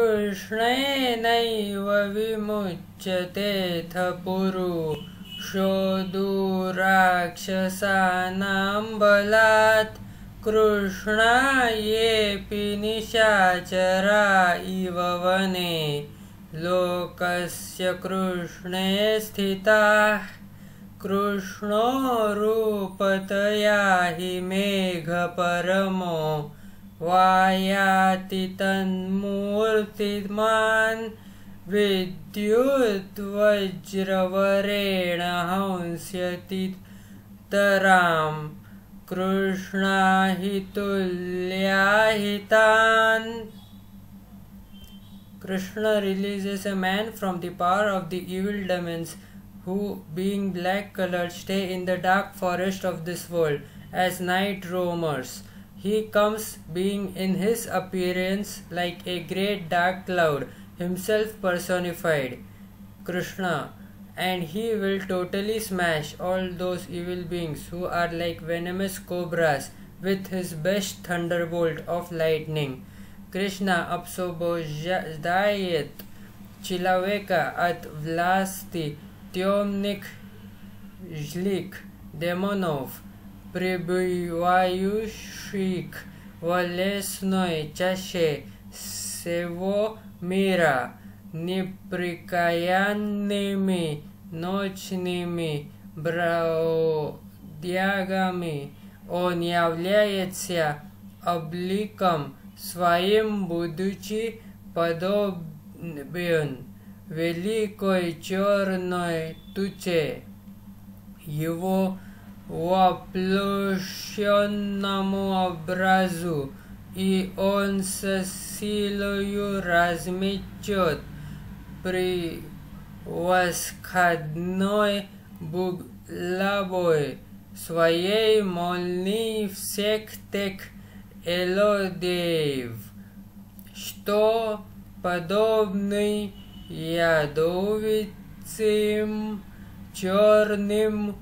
कृष्णेनैव विमुच्यतेऽथ पुरुषो दुराक्षसानां बलात् कृष्णायेऽपि निशाचरा इव वने लोकस्य कृष्णे स्थिताः कृष्णो रूपतया हि मेघपरमो वायाति तन्मूर्तिमान् विद्युद्वज्रवरेण हंस्यति तरां कृष्णा हि तुल्याहितान् Krishna releases a man from the power of the evil demons who, being black colored, stay in the dark forest of this world as night roamers. He comes being in his appearance like a great dark cloud, himself personified, Krishna, and he will totally smash all those evil beings who are like venomous cobras with his best thunderbolt of lightning. Krishna обсвобождает человека от власти темных злик демонов, пребывающих в лесной чаще всего мира, непрекаянными ночными бродягами. Он является обликом своим, будучи подобен великой черной туче, его воплощенному образу, и он со силою размечет при восходной буглавой своей молнии всех тех Элодеев, что подобный ядовицым черным